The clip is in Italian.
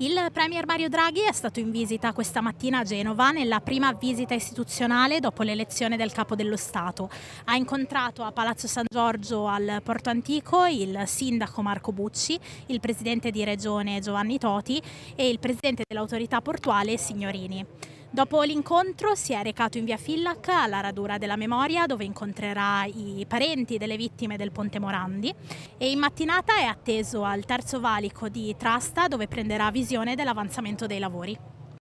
Il Premier Mario Draghi è stato in visita questa mattina a Genova nella prima visita istituzionale dopo l'elezione del capo dello Stato. Ha incontrato a Palazzo San Giorgio al Porto Antico il sindaco Marco Bucci, il presidente di regione Giovanni Toti e il presidente dell'autorità portuale Signorini. Dopo l'incontro si è recato in via Fillac alla radura della memoria dove incontrerà i parenti delle vittime del Ponte Morandi e in mattinata è atteso al terzo valico di Trasta dove prenderà visione dell'avanzamento dei lavori.